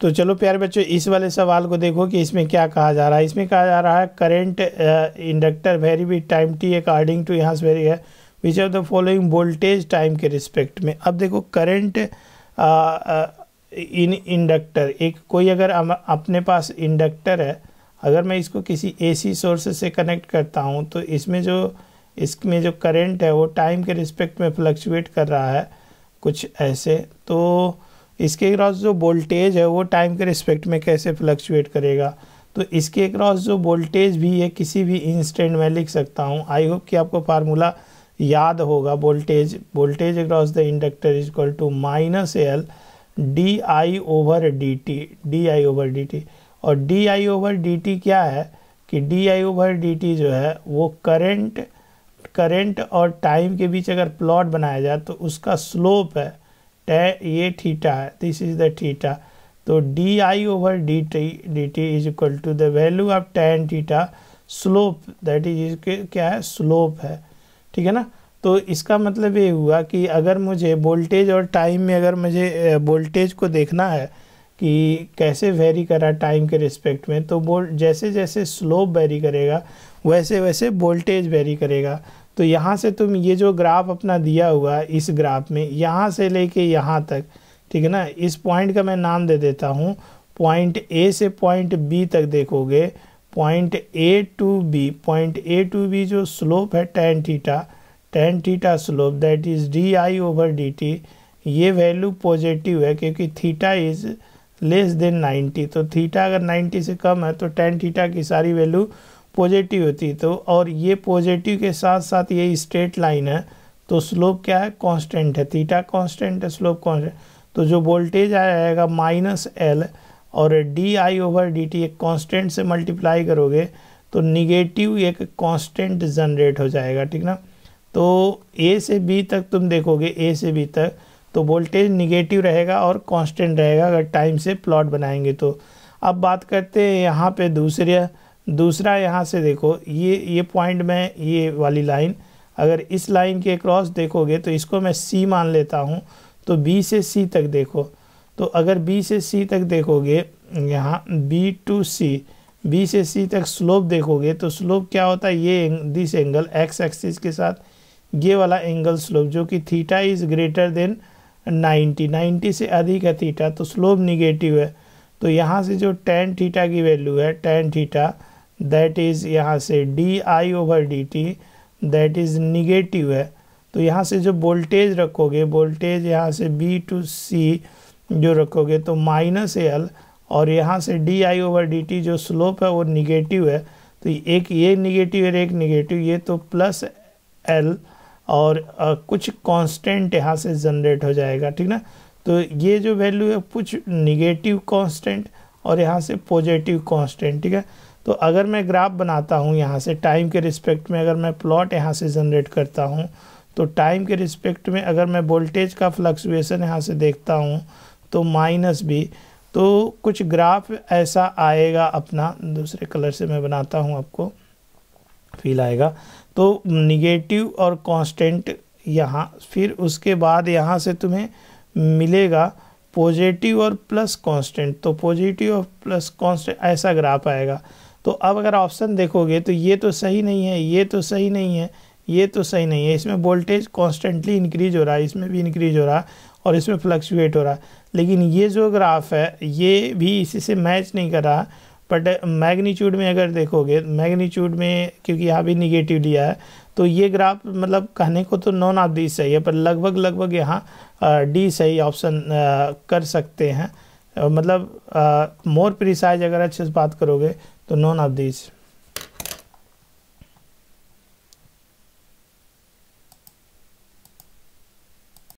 तो चलो प्यारे बच्चों, इस वाले सवाल को देखो कि इसमें क्या कहा जा रहा है। इसमें कहा जा रहा है current inductor vary with time T according to यहाँ वेरी है which of the following voltage time के रिस्पेक्ट में? अब देखो करेंट इन इंडक्टर एक कोई अगर अपने पास इंडक्टर है, अगर मैं इसको किसी एसी सोर्स से कनेक्ट करता हूँ तो इसमें जो इसमें जो करंट है, वो टाइम के रिस्पेक्ट में फ्लक्चुएट कर रहा है, कुछ ऐसे तो इसके क्रॉस जो वोल्टेज है, वो टाइम के रिस्पेक्ट में कैसे फ्लक्चुएट करेगा? तो इसके क्रॉस जो वोल्टेज भी है, किसी भी इंस्टेंट में लिख सकता हूँ। आई होप कि आपको फार्मूला याद होगा। Voltage voltage across the inductor is equal to minus L D I over D T D I over D T और D I over D T क्या है? कि D I over D T जो है, वो current current और time के बीच अगर प्लॉट बनाया जाए तो उसका स्लोप है। ये थीटा है दिस इज़ द थीटा। तो D I over D T D T is equal to the value of tan theta slope that is क्या है? स्लोप है। ठीक है ना? तो इसका मतलब ये हुआ कि अगर मुझे वोल्टेज और टाइम में अगर मुझे वोल्टेज को देखना है कि कैसे वेरी करा टाइम के रिस्पेक्ट में तो बोल जैसे जैसे स्लोप वेरी करेगा वैसे वैसे वोल्टेज वेरी करेगा। तो यहाँ से तुम ये जो ग्राफ अपना दिया हुआ है इस ग्राफ में, यहाँ से लेके यहाँ तक, ठीक है ना? इस पॉइंट का मैं नाम दे देता हूँ। पॉइंट ए से पॉइंट बी तक देखोगे। Point A to B point A to B जो स्लोप है tan theta tan theta slope that is D I over D T ये वैल्यू पॉजिटिव है क्योंकि थीटा इज़ लेस देन 90 तो theta अगर 90 से कम है तो टेन थीटा की सारी वैल्यू पॉजिटिव होती तो और ये पॉजिटिव के साथ साथ ये स्ट्रेट लाइन है तो स्लोप क्या है? कांस्टेंट है थीटा कांस्टेंट है स्लोप कांस्टेंट तो जो वोल्टेज आएगा माइनस एल और D I over D T एक कॉन्स्टेंट से मल्टीप्लाई करोगे तो निगेटिव एक कॉन्स्टेंट जनरेट हो जाएगा, ठीक ना? तो ए से बी तक तुम देखोगे ए से बी तक तो वोल्टेज निगेटिव रहेगा और कांस्टेंट रहेगा, अगर टाइम से प्लॉट बनाएँगे तो। अब बात करते हैं यहाँ पे दूसरे दूसरा यहाँ से देखो, ये ये पॉइंट में ये वाली लाइन अगर इस लाइन के क्रॉस देखोगे तो इसको मैं सी मान लेता हूँ तो बी से सी तक देखो। तो अगर बी से सी तक देखोगे, यहाँ बी टू सी बी से सी तक स्लोप देखोगे तो स्लोप क्या होता है? ये दिस एंगल एक्स एक्सिस के साथ, ये वाला एंगल स्लोप जो कि थीटा इज़ ग्रेटर देन 90 90 से अधिक है थीटा तो स्लोप निगेटिव है। तो यहाँ से जो टेन थीटा की वैल्यू है टेन थीटा दैट इज़ यहाँ से D I over D T that is negative है। तो यहाँ से जो वोल्टेज रखोगे वोल्टेज यहाँ से बी टू सी जो रखोगे तो माइनस एल और यहाँ से D I over D T जो स्लोप है वो निगेटिव है। तो एक ये निगेटिव और एक निगेटिव ये तो प्लस एल और आ, कुछ कांस्टेंट यहाँ से जनरेट हो जाएगा ठीक ना? तो ये जो वैल्यू है कुछ निगेटिव कांस्टेंट और यहाँ से पॉजिटिव कांस्टेंट ठीक है? तो अगर मैं ग्राफ बनाता हूँ यहाँ से टाइम के रिस्पेक्ट में अगर मैं प्लॉट यहाँ से जनरेट करता हूँ तो टाइम के रिस्पेक्ट में अगर मैं वोल्टेज का फ्लक्चुएसन यहाँ से देखता हूँ तो माइनस भी तो कुछ ग्राफ ऐसा आएगा अपना। दूसरे कलर से मैं बनाता हूँ आपको फील आएगा। तो निगेटिव और कांस्टेंट यहाँ, फिर उसके बाद यहाँ से तुम्हें मिलेगा पॉजिटिव और प्लस कांस्टेंट तो पॉजिटिव और प्लस कांस्टेंट ऐसा ग्राफ आएगा। तो अब अगर ऑप्शन देखोगे तो ये तो सही नहीं है, ये तो सही नहीं है, ये तो सही नहीं है। इसमें वोल्टेज कॉन्स्टेंटली इंक्रीज हो रहा है, इसमें भी इंक्रीज हो रहा है और इसमें फ्लक्चुएट हो रहा। है लेकिन ये जो ग्राफ है, ये भी इसी से मैच नहीं कर रहा। बट मैग्नीट्यूड में अगर देखोगे मैग्नीट्यूड में क्योंकि यहाँ भी निगेटिव लिया है तो ये ग्राफ मतलब कहने को तो नॉन ऑफ़ डी सही है, पर लगभग लगभग यहाँ डी सही ऑप्शन कर सकते हैं। मतलब मोर प्रिसाइज अगर अच्छे से बात करोगे तो नॉन ऑफ़ दिस